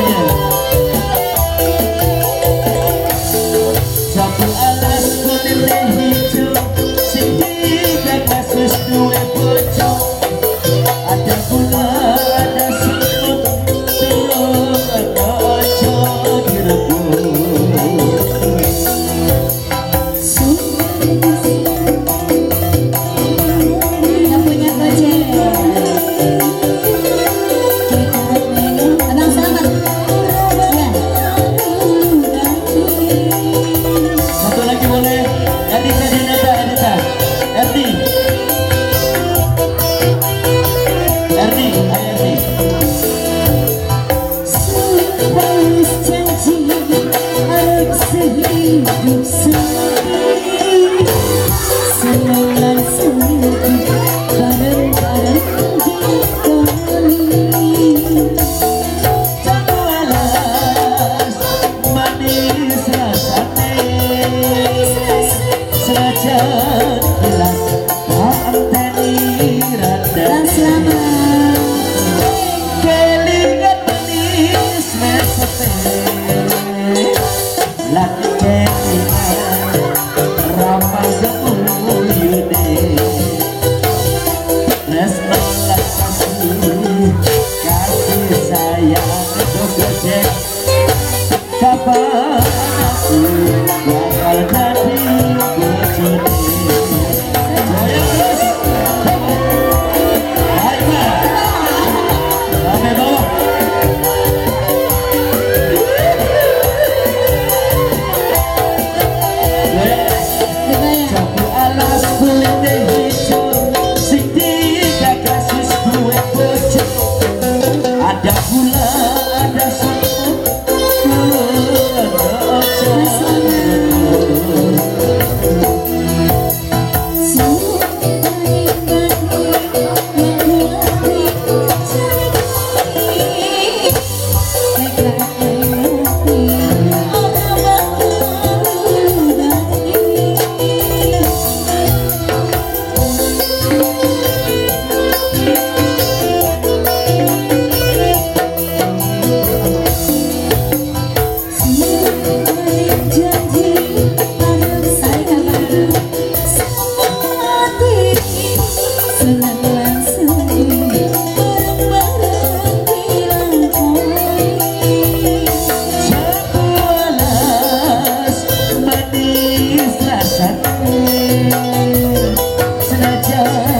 yeah. Yeah.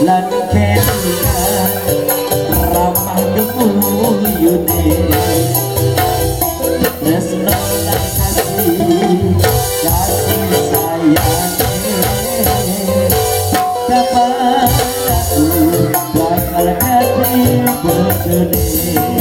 lan kenya ramah demun yune. Nesna lan kasih kasih sayangnya. Kapan aku bakal hati berkenih